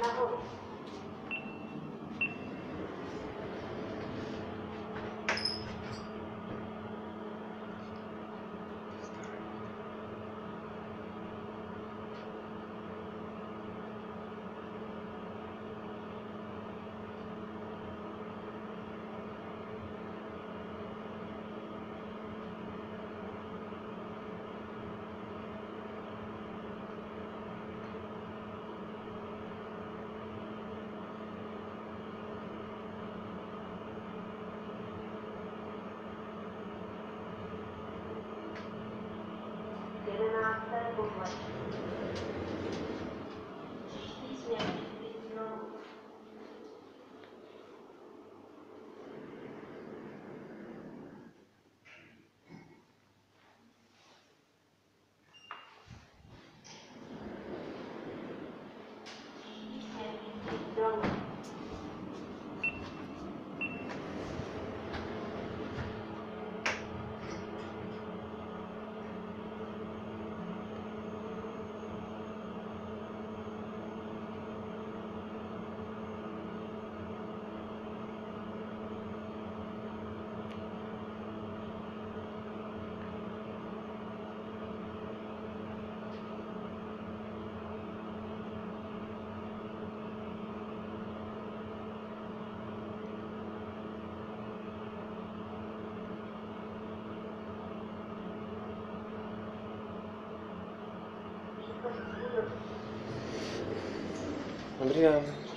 然后。こんばんは。Obrigado.